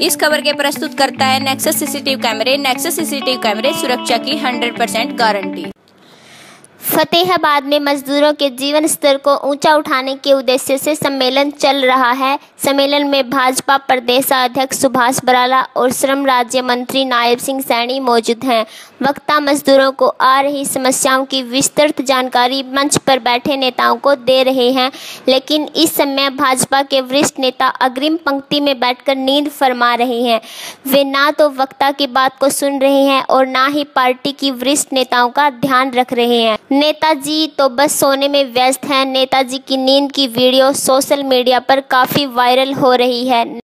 इस खबर के प्रस्तुत करता है नेक्सस सीसीटीवी कैमरे। नेक्सस सीसीटीवी कैमरे सुरक्षा की 100% गारंटी। फतेहाबाद में मजदूरों के जीवन स्तर को ऊँचा उठाने के उद्देश्य से सम्मेलन चल रहा है। सम्मेलन में भाजपा प्रदेशाध्यक्ष सुभाष बराला और श्रम राज्य मंत्री नायब सिंह सैनी मौजूद हैं। वक्ता मजदूरों को आ रही समस्याओं की विस्तृत जानकारी मंच पर बैठे नेताओं को दे रहे हैं, लेकिन इस समय भाजपा के वरिष्ठ नेता अग्रिम पंक्ति में बैठकर नींद फरमा रहे हैं। वे ना तो वक्ता की बात को सुन रहे हैं और ना ही पार्टी की वरिष्ठ नेताओं का ध्यान रख रहे हैं। नेताजी तो बस सोने में व्यस्त हैं। नेताजी की नींद की वीडियो सोशल मीडिया पर काफ़ी वायरल हो रही है।